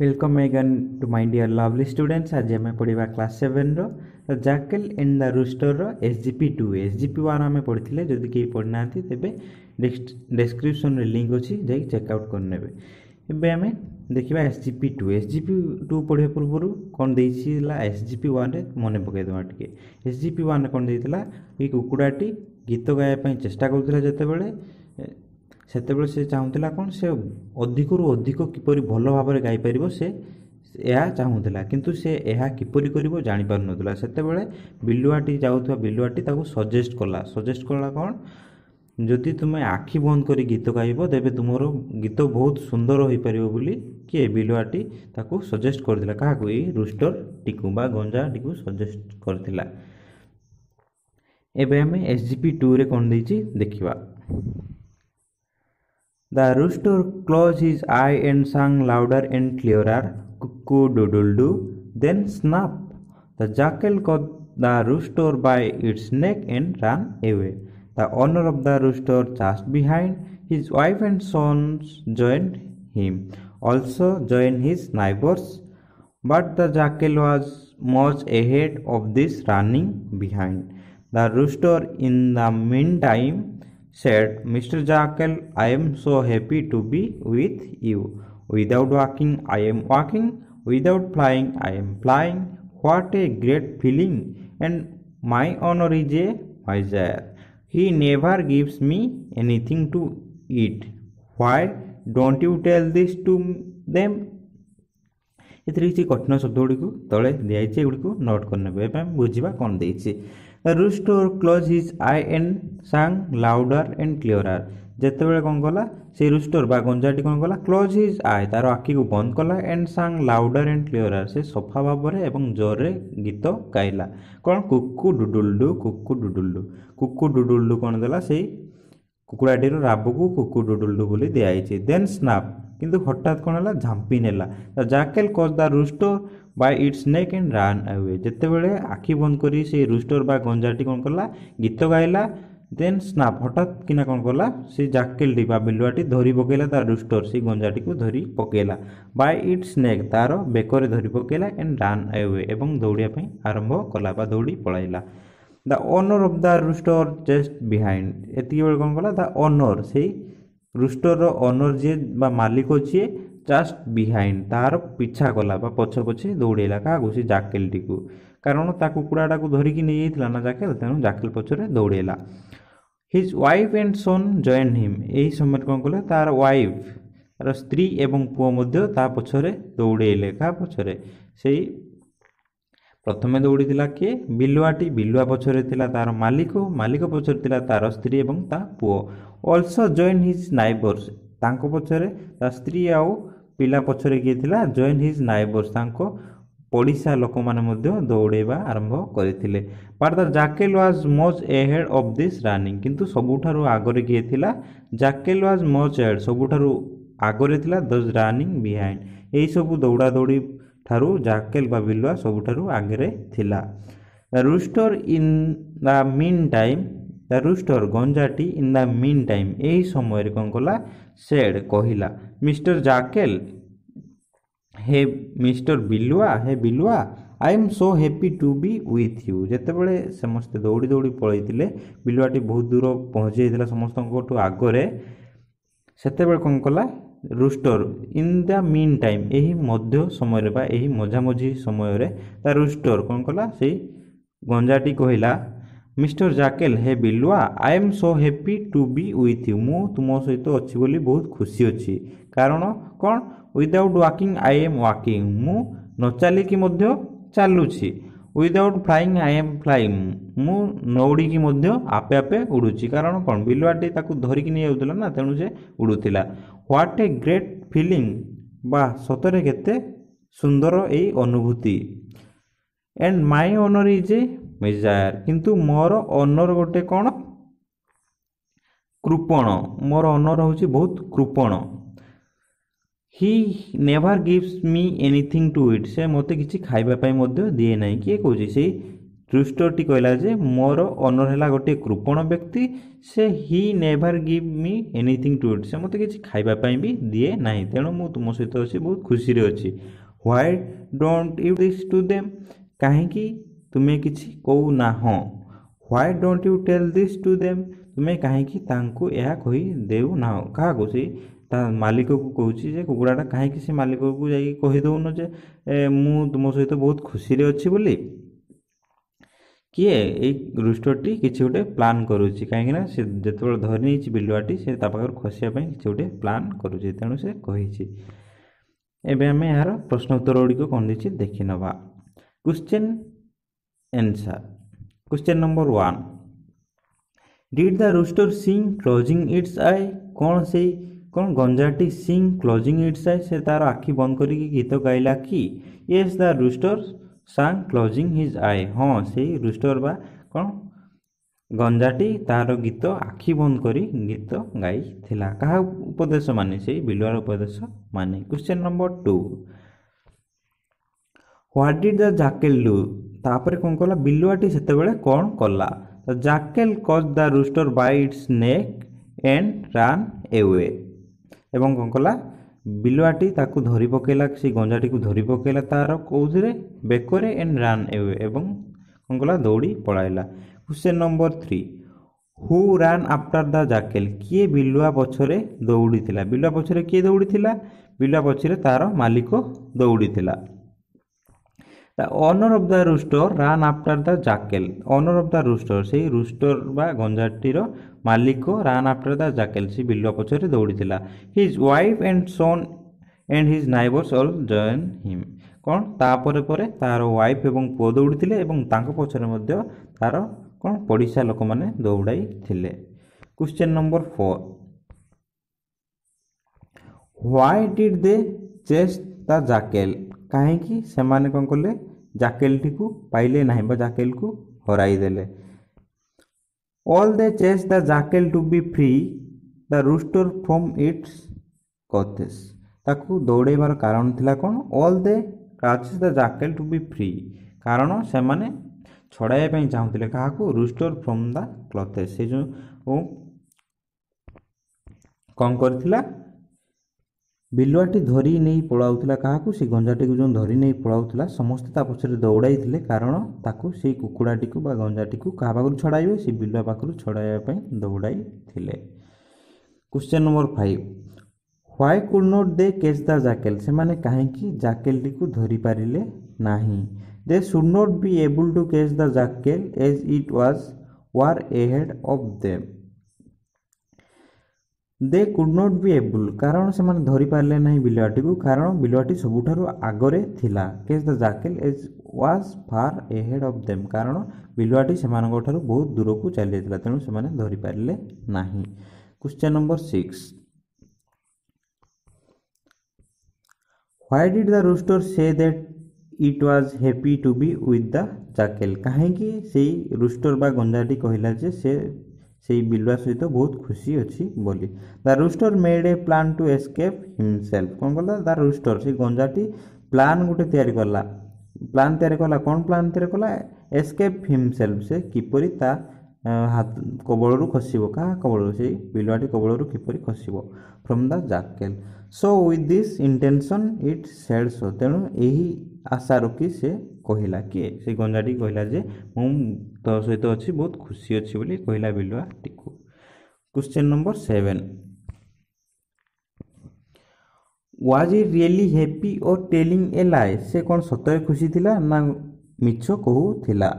Welcome again to my dear lovely students ଆଜି ଆମେ ପଢ଼ିବା କ୍ଲାସ୍ ସେଭେନ୍ର jackal in the ରୁଷ୍ଟର୍ର S G P two S G P one ଆମେ ପଢ଼ିଥିଲେ ଯଦି କେହି ପଢ଼ିନାହାନ୍ତି ତେବେ ଡେସ୍କ୍ରିପ୍ସନ୍ରେ ଲିଙ୍କ୍ ଅଛି ଯାଇକି ଚେକ୍ଆଉଟ୍ କରିନେବେ ଏବେ ଆମେ ଦେଖିବା S G P two S G P two ପଢ଼ିବା ପୂର୍ବରୁ କ'ଣ ଦେଇଥିଲା ଏସ୍ ଜି ପି ୱାନ୍ରେ ମନେ ପକାଇଦେବା ଟିକେ ଏସ୍ ଜି ପି ୱାନ୍ରେ କ'ଣ ଦେଇଥିଲା ଏଇ କୁକୁଡ଼ାଟି ଗୀତ ଗାଇବା ପାଇଁ ଚେଷ୍ଟା କରୁଥିଲା ଯେତେବେଳେ ସେତେବେଳେ ସେ ଚାହୁଁଥିଲା କ'ଣ ସେ ଅଧିକରୁ ଅଧିକ କିପରି ଭଲ ଭାବରେ ଗାଇପାରିବ ସେ ଏହା ଚାହୁଁଥିଲା କିନ୍ତୁ ସେ ଏହା କିପରି କରିବ ଜାଣିପାରୁନଥିଲା ସେତେବେଳେ ବିଲୁଆଟି ଯାଉଥିବା ବିଲୁଆଟି ତାକୁ ସଜେଷ୍ଟ କଲା ସଜେଷ୍ଟ କଲା କ'ଣ ଯଦି ତୁମେ ଆଖି ବନ୍ଦ କରି ଗୀତ ଗାଇବ ତେବେ ତୁମର ଗୀତ ବହୁତ ସୁନ୍ଦର ହୋଇପାରିବ ବୋଲି କିଏ ବିଲୁଆଟି ତାକୁ ସଜେଷ୍ଟ କରିଥିଲା କାହାକୁ ଏଇ ରୁଷ୍ଟର ଟିକୁ ବା ଗଞ୍ଜାଟିକୁ ସଜେଷ୍ଟ କରିଥିଲା ଏବେ ଆମେ ଏସ୍ ଜି ପି ଟୁରେ କ'ଣ ଦେଇଛି ଦେଖିବା The rooster closed his eye and sang louder and clearer, cuckoo doodle doo. Then snap! The jackal caught the rooster by its neck and ran away. The owner of the rooster chased behind. His wife and sons joined him. Also joined his neighbors. But the jackal was much ahead of this running behind. The rooster in the meantime said, Mr. Jackal, I am so happy to be with you. Without walking, I am walking. Without flying, I am flying. What a great feeling! And my honor is a miser. He never gives me anything to eat. Why don't you tell this to them? ଏଥିରେ କିଛି କଠିନ ଶବ୍ଦ ଗୁଡ଼ିକୁ ତଳେ ଦିଆଯାଇଛି ଏଗୁଡ଼ିକୁ note କରିନେବେ ଏବଂ ବୁଝିବା କ'ଣ ଦେଇଛି The rooster closed his eye and sang louder and clearer. ଯେତେବେଳେ କ'ଣ କଲା ସେ ରୁଷ୍ଟର ବା ଗଞ୍ଜାଟି କ'ଣ କଲା କ୍ଲୋଜ୍ ହିଜ୍ ଆଏ ତାର ଆଖିକୁ ବନ୍ଦ କଲା ଏଣ୍ଡ ସାଙ୍ଗ ଲାଉଡର୍ ଏଣ୍ଡ କ୍ଲିଅରର୍ ସେ ସଫା ଭାବରେ ଏବଂ ଜୋରରେ ଗୀତ ଗାଇଲା କ'ଣ କୁକୁ ଡୁଡ଼ୁଲ୍ଡୁ କୁକୁ ଡୁଡ଼ୁଲ୍ଡୁ କୁକୁ ଡୁଡୁଲୁ କ'ଣ ଦେଲା ସେଇ କୁକୁଡ଼ାଟିର ରାବକୁ କୁକୁ ଡୁଡ଼ୁଲ୍ଡୁ ବୋଲି ଦିଆହେଇଛି ଦେନ୍ ସ୍ନାପ୍ কিন্তু ହଠାତ୍ କ'ଣ ହେଲା ଝାମ୍ପି ନେଲା jackal caught the rooster by its neck and run away ଯେତେବେଳେ ଆଖି ବନ୍ଦ କରି ସେ ରୁଷ୍ଟର ବା ଗଞ୍ଜାଟି କ'ଣ କଲା ଗୀତ ଗାଇଲା ଦେନ୍ ସ୍ନାପ୍ ହଠାତ୍ କିନା କ'ଣ କଲା ସେ ଜାକେଲ୍ଟି ବା ବିଲୁଆଟି ଧରି ପକାଇଲା ତା ରୁଷ୍ଟର ସେ ଗଞ୍ଜାଟିକୁ ଧରି ପକାଇଲା ବାଇ ଇଟ୍ ସ୍ନେକ୍ ତାର ବେକରେ ଧରି ପକାଇଲା ଆଣ୍ଡ ରନ୍ ଆୱେ ଏବଂ ଦୌଡ଼ିବା ପାଇଁ ଆରମ୍ଭ କଲା ବା ଦୌଡ଼ି ପଳାଇଲା the owner of the rooster just behind ଏତିକିବେଳେ କ'ଣ କଲା ଦ ଅନର୍ ସେଇ ରୁଷ୍ଟରର ଓନର ଯିଏ ବା ମାଲିକ ଯିଏ ଜଷ୍ଟ ବିହାଇଣ୍ଡ ତାହାର ପିଛା କଲା ବା ପଛ ପଛେ ଦୌଡ଼େଇଲା କାହାକୁ ସେ ଜାକେଲଟିକୁ କାରଣ ତା କୁକୁଡ଼ାଟାକୁ ଧରିକି ନେଇଯାଇଥିଲା ନା ଜାକେଲ ତେଣୁ ଜାକେଲ ପଛରେ ଦୌଡ଼େଇଲା his wife and son join him ଏହି ସମୟରେ କ'ଣ କଲେ ତାର ୱାଇଫ୍ ତାର ସ୍ତ୍ରୀ ଏବଂ ପୁଅ ମଧ୍ୟ ତା ପଛରେ ଦୌଡ଼େଇଲେ କାହା ପଛରେ ସେଇ প্রথমে দৌড়িলা কিଏ ବିଲୁଆଟି ବିଲୁଆ ପଛରେ ଥିଲା ତାର ମାଲିକ ମାଲିକ ପଛରେ ଥିଲା ତାର ସ୍ତ୍ରୀ ଏବଂ ତା ପୁଅ ଅଲସୋ ଜଏନ୍ ହିଜ୍ ନାଇବର୍ସ ତାଙ୍କ ପଛରେ ତା ସ୍ତ୍ରୀ ଆଉ ପିଲା ପଛରେ କିଏ ଥିଲା ଜଏନ୍ ହିଜ୍ ନାଇବର୍ସ ତାଙ୍କ ପଡ଼ିଶା ଲୋକମାନେ ମଧ୍ୟ ଦୌଡ଼େଇବା ଆରମ୍ଭ କରିଥିଲେ but the jackal was much ahead of this running କିନ୍ତୁ ସବୁଠାରୁ ଆଗରେ କିଏ ଥିଲା ଜାକେଲ ୱାଜ୍ ମଚ୍ ଏହେଡ୍ ସବୁଠାରୁ ଆଗରେ ଥିଲା ଦ ରନିଂ ବିହାଇଣ୍ଡ ଏହିସବୁ ଦୌଡ଼ାଦୌଡ଼ି ଠାରୁ ଜାକେଲ ବା ବିଲୁଆ ସବୁଠାରୁ ଆଗରେ ଥିଲା rooster in the meantime the rooster ଗଞ୍ଜାଟି in the meantime ଏହି ସମୟରେ କ'ଣ କଲା ସେଡ୍ କହିଲା ମିଷ୍ଟର ଜାକେଲ ହେ ମିଷ୍ଟର ବିଲୁଆ ହେ ବିଲୁଆ I am so happy to be with you ଯେତେବେଳେ ସମସ୍ତେ ଦୌଡ଼ି ଦୌଡ଼ି ପଳେଇଥିଲେ ବିଲୁଆଟି ବହୁତ ଦୂର ପହଞ୍ଚି ଯାଇଥିଲା ସମସ୍ତଙ୍କଠୁ ଆଗରେ ସେତେବେଳେ କ'ଣ କଲା rooster in the meantime ଏହି ମଧ୍ୟ ସମୟରେ ବା ଏହି ମଝାମଝି ସମୟରେ ତା ରୁଷ୍ଟର କ'ଣ କଲା ସେଇ ଗଞ୍ଜାଟି କହିଲା ମିଷ୍ଟର ଜାକେଲ ହେ ବିଲୁଆ I am so happy to be with you ମୁଁ ତୁମ ସହିତ ଅଛି ବୋଲି ବହୁତ ଖୁସି ଅଛି କାରଣ କ'ଣ without walking I am walking ମୁଁ ନ ଚାଲିକି ମଧ୍ୟ ଚାଲୁଛି without flying I am flying ମୁଁ ନଉଡ଼ିକି ମଧ୍ୟ ଆପେ ଆପେ ଉଡ଼ୁଛି କାରଣ କ'ଣ ବିଲୁଆଟି ତାକୁ ଧରିକି ନେଇଯାଉଥିଲା ନା ତେଣୁ ସେ ଉଡ଼ୁଥିଲା হোয়াট এ গ্রেট ফিলিং বা সতরে কেতে সুন্দর এই অনুভূতি অ্যান্ড মাই অনর ইজ এ মেজায়ার কিন্তু ମୋର ଅନର ଗୋଟେ କ'ଣ କୃପଣ ମୋର ଅନର ହେଉଛି ବହୁତ କୃପଣ he never gives me anything to eat ସେ ମୋତେ କିଛି ଖାଇବା ପାଇଁ ମଧ୍ୟ ଦିଏ ନାହିଁ କିଏ କହୁଛି ସେଇ ଦୃଷ୍ଟଟି କହିଲା ଯେ ମୋର ଅନର ହେଲା ଗୋଟିଏ କୃପଣ ବ୍ୟକ୍ତି ସେ he never give me anything to eat ସେ ମୋତେ କିଛି ଖାଇବା ପାଇଁ ବି ଦିଏ ନାହିଁ ତେଣୁ ମୁଁ ତୁମ ସହିତ ଅଛି ବହୁତ ଖୁସିରେ ଅଛି why don't you this to them କାହିଁକି ତୁମେ କିଛି କହୁନାହଁ why don't you tell this to them ତୁମେ କାହିଁକି ତାଙ୍କୁ ଏହା କହି ଦେଉନାହଁ କାହାକୁ ସେଇ ତା ମାଲିକକୁ କହୁଛି ଯେ କୁକୁଡ଼ାଟା କାହିଁକି ସେ ମାଲିକକୁ ଯାଇକି କହିଦେଉନ ଯେ ମୁଁ ତୁମ ସହିତ ବହୁତ ଖୁସିରେ ଅଛି ବୋଲି କିଏ ଏଇ ରୁଷ୍ଟରଟି କିଛି ଗୋଟେ ପ୍ଲାନ୍ କରୁଛି କାହିଁକିନା ସେ ଯେତେବେଳେ ଧରି ନେଇଛି ବିଲୁଆଟି ସେ ତା ପାଖରୁ ଖସିବା ପାଇଁ କିଛି ଗୋଟେ ପ୍ଲାନ୍ କରୁଛି ତେଣୁ ସେ କହିଛି ଏବେ ଆମେ ଏହାର ପ୍ରଶ୍ନ ଉତ୍ତର ଗୁଡ଼ିକ କ'ଣ ଦେଇଛି ଦେଖିନେବା question answer question number one did the rooster sing closing its eyes କ'ଣ ସେଇ କ'ଣ ଗଞ୍ଜାଟି ସିଂ କ୍ଲୋଜିଂ ଇଟ୍ସ ଆଏ ସେ ତା'ର ଆଖି ବନ୍ଦ କରିକି ଗୀତ ଗାଇଲା କି yes the rooster sang closing his eye ହଁ ସେଇ ରୁଷ୍ଟର ବା କ'ଣ ଗଞ୍ଜାଟି ତାର ଗୀତ ଆଖି ବନ୍ଦ କରି ଗୀତ ଗାଇଥିଲା କାହା ଉପଦେଶ ମାନେ ସେଇ ବିଲୁଆର ଉପଦେଶ ମାନେ question number two what did the jackal do ତାପରେ କ'ଣ କଲା ବିଲୁଆଟି ସେତେବେଳେ କ'ଣ କଲା ତ jackal caught the rooster by its neck and ran away ଏବଂ କ'ଣ କଲା ବିଲୁଆଟି ତାକୁ ଧରି ପକାଇଲା ସେ ଗଞ୍ଜାଟିକୁ ଧରି ପକାଇଲା ତା'ର କେଉଁଥିରେ ବେକରେ ଆଣ୍ଡ ରାନ୍ ଏୱେ ଏବଂ କ'ଣ କଲା ଦୌଡ଼ି ପଳାଇଲା question number three who ran after the jackal କିଏ ବିଲୁଆ ପଛରେ ଦୌଡ଼ିଥିଲା ବିଲୁଆ ପଛରେ କିଏ ଦୌଡ଼ିଥିଲା ବିଲୁଆ ପଛରେ ତା'ର ମାଲିକ ଦୌଡ଼ିଥିଲା the owner of the rooster ran after the jackal owner of the rooster সেই রুস্টর বা ଗଞ୍ଜାଟିର ମାଲିକ ରାନ୍ ଆଫ୍ଟର ଦ ଜାକେଲ ସେ ବିଲ ପଛରେ ଦୌଡ଼ିଥିଲା his wife and son and his neighbours all joined him କ'ଣ ତାପରେ ପରେ ତାର ୱାଇଫ୍ ଏବଂ ପୁଅ ଦୌଡ଼ିଥିଲେ ଏବଂ ତାଙ୍କ ପଛରେ ମଧ୍ୟ ତାର କ'ଣ ପଡ଼ିଶା ଲୋକମାନେ ଦୌଡ଼ାଇଥିଲେ question number four why did they chase the jackal କାହିଁକି ସେମାନେ କ'ଣ କଲେ ଜାକେଲ୍ଟିକୁ ପାଇଲେ ନାହିଁ ବା ଜାକେଲ୍କୁ ହରାଇ ଦେଲେ all they chase the jackal to be free the rooster from its clutches ତାକୁ ଦୌଡ଼େଇବାର କାରଣ ଥିଲା କ'ଣ all they କ୍ରାଚେସ୍ the jackal to be free କାରଣ ସେମାନେ ଛଡ଼ାଇବା ପାଇଁ ଚାହୁଁଥିଲେ କାହାକୁ ରୁଷ୍ଟର ଫ୍ରମ୍ ଦ କ୍ଲଥେସ୍ ସେ ଯେଉଁ କ'ଣ କରିଥିଲା ବିଲୁଆଟି ଧରି ନେଇ ପଳାଉଥିଲା କାହାକୁ ସେ ଗଞ୍ଜାଟିକୁ ଯେଉଁ ଧରି ନେଇ ପଳାଉଥିଲା ସମସ୍ତେ ତା ପଛରେ ଦୌଡ଼ାଇଥିଲେ କାରଣ ତାକୁ ସେଇ କୁକୁଡ଼ାଟିକୁ ବା ଗଞ୍ଜାଟିକୁ କାହା ପାଖରୁ ଛଡ଼ାଇବେ ସେ ବିଲୁଆ ପାଖରୁ ଛଡ଼ାଇବା ପାଇଁ ଦୌଡ଼ାଇଥିଲେ question number five why could not they catch the jackal ସେମାନେ କାହିଁକି ଜାକେଲ୍ଟିକୁ ଧରିପାରିଲେ ନାହିଁ they should not be able to catch the jackal as it was far ahead of them they could not be able କାରଣ ସେମାନେ ଧରିପାରିଲେ ନାହିଁ ବିଲୁଆଟିକୁ କାରଣ ବିଲୁଆଟି ସବୁଠାରୁ ଆଗରେ ଥିଲା case the jackal is was far ahead of them କାରଣ ବିଲୁଆଟି ସେମାନଙ୍କ ଠାରୁ ବହୁତ ଦୂରକୁ ଚାଲିଯାଇଥିଲା ତେଣୁ ସେମାନେ ଧରିପାରିଲେ ନାହିଁ question number six why did the rooster say that it was happy to be with the jackal କାହିଁକି ସେଇ ରୁଷ୍ଟର ବା ଗଞ୍ଜାଟି କହିଲା ଯେ ସେ ସେହି ବିଲୁଆ ସହିତ ବହୁତ ଖୁସି ଅଛି ବୋଲି the rooster made a plan to escape himself କ'ଣ କଲା ଦ ରୁଷ୍ଟର ସେ ଗଞ୍ଜାଟି ପ୍ଲାନ୍ ଗୋଟେ ତିଆରି କଲା ପ୍ଲାନ୍ ତିଆରି କଲା କ'ଣ ପ୍ଲାନ୍ ତିଆରି କଲା ଏସ୍କେପ୍ ହିମସେଲ୍ଫ ସେ କିପରି ତା ହାତ କବଳରୁ ଖସିବ କାହା କବଳରୁ ସେଇ ବିଲୁଆଟି କବଳରୁ କିପରି ଖସିବ from the jackal so with this intention it said so ତେଣୁ ଏହି ଆଶା ରଖି ସେ କହିଲା କିଏ ସେ ଗଞ୍ଜାଟି କହିଲା ଯେ ମୁଁ ତୋ ସହିତ ଅଛି ବହୁତ ଖୁସି ଅଛି ବୋଲି କହିଲା ବିଲୁଆଟିକୁ question number seven was he really happy or telling a lie ସେ କ'ଣ ସତରେ ଖୁସି ଥିଲା ନା ମିଛ କହୁଥିଲା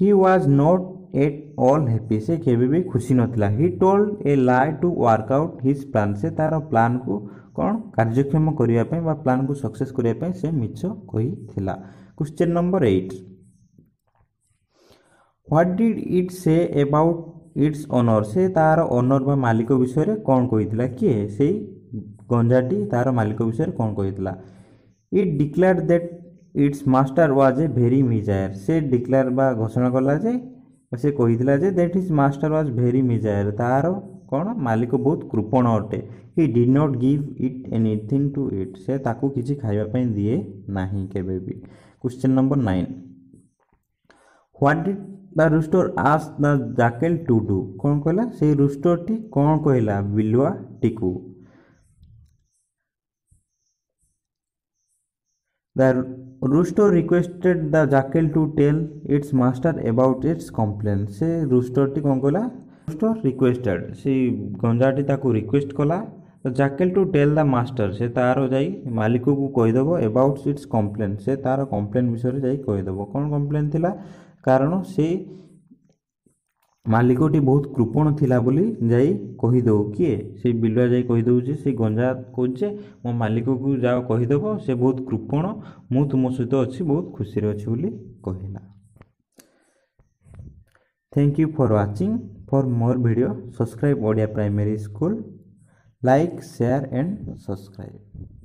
he was not at all happy से के भी खुशी नाला he told a lie to work out his plan से तार प्लान को कौन कार्यक्षम करने प्लां को सक्से से मिछ कही question number eight what did it say about its owner से तार ओनर व मालिक विषय में कौन कही किए से गंजाटी तार मालिक विषय कौन कही it declare that its master was a very miser से डिक्लेयर बा घोषणा कला जाए ସେ କହିଥିଲା ଯେ that is master was very miser ତା'ର କ'ଣ ମାଲିକ ବହୁତ କୃପଣ ଅଟେ he did not give it anything to it ସେ ତାକୁ କିଛି ଖାଇବା ପାଇଁ ଦିଏ ନାହିଁ କେବେ ବି question number nine what did ବା ରୁଷ୍ଟର ଆସ୍ ଦ ଜାକେଲ୍ ଟୁ ଡୁ କ'ଣ କହିଲା ସେଇ ରୁଷ୍ଟରଟି କ'ଣ କହିଲା ବିଲୁଆଟିକୁ the rooster requested the jackal to tell its master about its complain সে রুস্টোরটি କ'ଣ କହିଲା রুস্টো রিকোয়েস্টেড সেই ଗଞ୍ଜାଟି ତାକୁ ରିକ୍ୱେଷ୍ଟ କଲା jackal to tell the master ସେ ତା'ର ଯାଇ ମାଲିକକୁ କହିଦେବ ଏବାଉଟ୍ ଇଟ୍ସ କମ୍ପ୍ଲେନ୍ ସେ ତା'ର କମ୍ପ୍ଲେନ୍ ବିଷୟରେ ଯାଇ କହିଦେବ କ'ଣ କମ୍ପ୍ଲେନ୍ ଥିଲା କାରଣ ସେ ମାଲିକଟି ବହୁତ କୃପଣ ଥିଲା ବୋଲି ଯାଇ କହିଦେଉ କିଏ ସେ ବିଲୁଆ ଯାଇ କହିଦେଉଛି ସେ ଗଞ୍ଜା କହୁଛି ଯେ ମୋ ମାଲିକକୁ ଯାଅ କହିଦେବ ସେ ବହୁତ କୃପଣ ମୁଁ ତୁମ ସହିତ ଅଛି ବହୁତ ଖୁସିରେ ଅଛି ବୋଲି କହିଲା thank you for watching for more video subscribe Odia primary school like share and subscribe